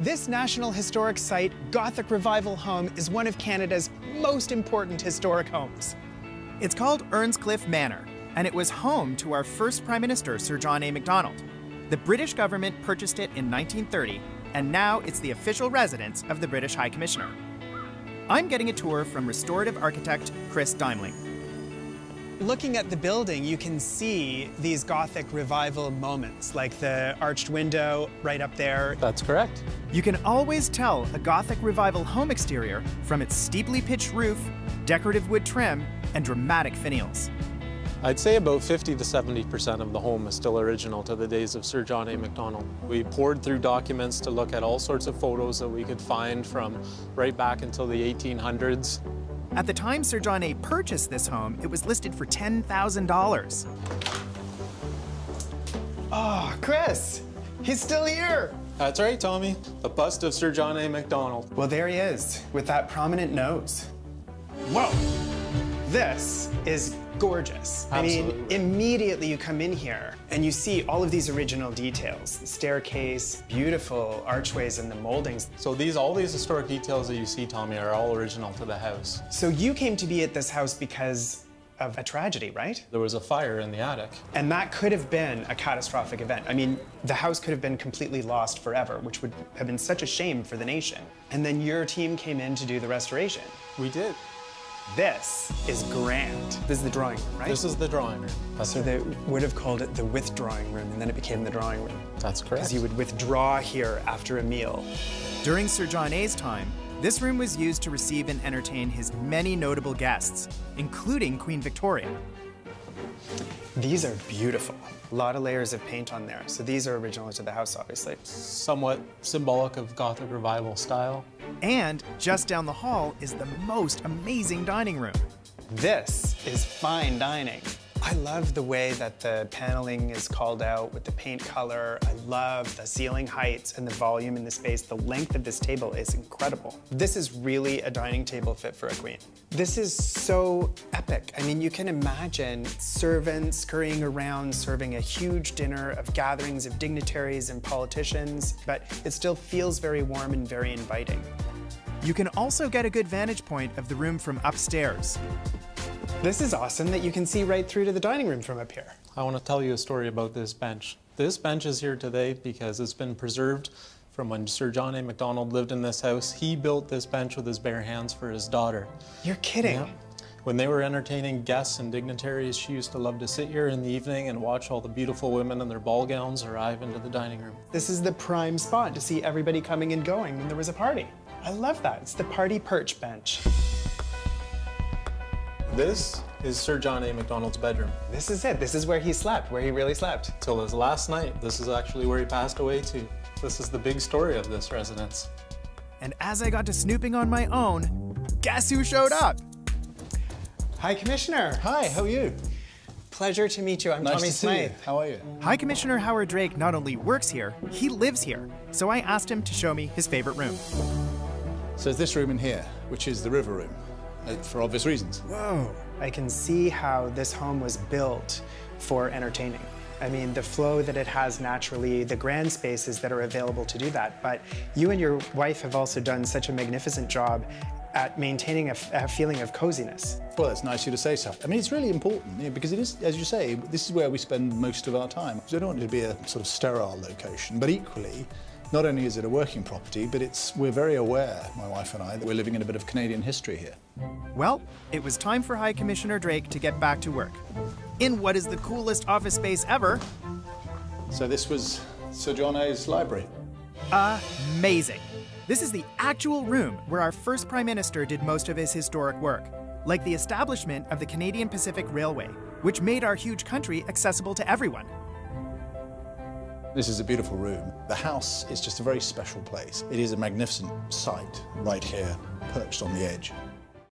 This National Historic Site, Gothic Revival Home, is one of Canada's most important historic homes. It's called Earnscliffe Manor, and it was home to our first Prime Minister, Sir John A. Macdonald. The British government purchased it in 1930, and now it's the official residence of the British High Commissioner. I'm getting a tour from restorative architect Chris Deimling. Looking at the building, you can see these Gothic revival moments, like the arched window right up there. That's correct. You can always tell a Gothic revival home exterior from its steeply pitched roof, decorative wood trim, and dramatic finials. I'd say about 50 to 70% of the home is still original to the days of Sir John A. Macdonald. We poured through documents to look at all sorts of photos that we could find from right back until the 1800s. At the time Sir John A. purchased this home, it was listed for $10,000. Oh, ah, Chris, he's still here. That's right, Tommy. A bust of Sir John A. Macdonald. Well, there he is, with that prominent nose. Whoa! This is gorgeous. Absolutely. I mean, immediately you come in here and you see all of these original details. The staircase, beautiful archways and the moldings. So these, all these historic details that you see, Tommy, are all original to the house. So you came to be at this house because of a tragedy, right? There was a fire in the attic. And that could have been a catastrophic event. I mean, the house could have been completely lost forever, which would have been such a shame for the nation. And then your team came in to do the restoration. We did. This is grand. This is the drawing room, right? This is the drawing room. That's, so they would have called it the withdrawing room, and then it became the drawing room. that's correct. Because you would withdraw here after a meal. During Sir John A.'s time, this room was used to receive and entertain his many notable guests, including Queen Victoria. These are beautiful. A lot of layers of paint on there. So these are original to the house, obviously. Somewhat symbolic of Gothic revival style. And just down the hall is the most amazing dining room. This is fine dining. I love the way that the paneling is called out with the paint color. I love the ceiling heights and the volume in the space. The length of this table is incredible. This is really a dining table fit for a queen. This is so epic. I mean, you can imagine servants scurrying around serving a huge dinner of gatherings of dignitaries and politicians, but it still feels very warm and very inviting. You can also get a good vantage point of the room from upstairs. This is awesome that you can see right through to the dining room from up here. I want to tell you a story about this bench. This bench is here today because it's been preserved from when Sir John A. Macdonald lived in this house. He built this bench with his bare hands for his daughter. You're kidding. Yeah. When they were entertaining guests and dignitaries, she used to love to sit here in the evening and watch all the beautiful women in their ball gowns arrive into the dining room. This is the prime spot to see everybody coming and going when there was a party. I love that. It's the party perch bench. This is Sir John A. Macdonald's bedroom. This is it. This is where he slept, where he really slept. Till his last night, this is actually where he passed away to. This is the big story of this residence. And as I got to snooping on my own, guess who showed up? Hi, Commissioner. Hi, how are you? Pleasure to meet you. I'm Nice Tommy to see Smythe. How are you? High Commissioner Howard Drake not only works here, he lives here. So I asked him to show me his favorite room. So it's this room in here, which is the river room, uh, for obvious reasons. Whoa. I can see how this home was built for entertaining. I mean, the flow that it has naturally, the grand spaces that are available to do that. But you and your wife have also done such a magnificent job at maintaining a, f- a feeling of coziness. Well, it's nice of you to say so. I mean, it's really important you know, because it is, as you say, this is where we spend most of our time. So I don't want it to be a sort of sterile location, but equally, not only is it a working property, but it's we're very aware, my wife and I, that we're living in a bit of Canadian history here. Well, it was time for High Commissioner Drake to get back to work. In what is the coolest office space ever, So this was Sir John A.'s library. amazing. This is the actual room where our first Prime Minister did most of his historic work, like the establishment of the Canadian Pacific Railway, which made our huge country accessible to everyone. This is a beautiful room. The house is just a very special place. It is a magnificent site right here, perched on the edge.